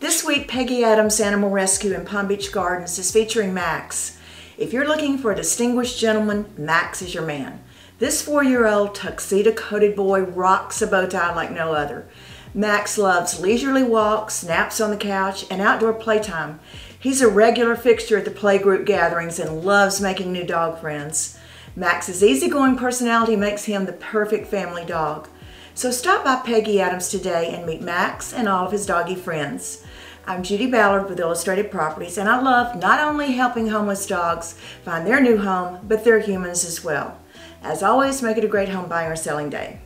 This week, Peggy Adams Animal Rescue in Palm Beach Gardens is featuring Max. If you're looking for a distinguished gentleman, Max is your man. This four-year-old tuxedo-coated boy rocks a bow tie like no other. Max loves leisurely walks, naps on the couch, and outdoor playtime. He's a regular fixture at the playgroup gatherings and loves making new dog friends. Max's easygoing personality makes him the perfect family dog. So stop by Peggy Adams today and meet Max and all of his doggy friends. I'm Judy Ballard with Illustrated Properties and I love not only helping homeless dogs find their new home, but their humans as well. As always, make it a great home buying or selling day.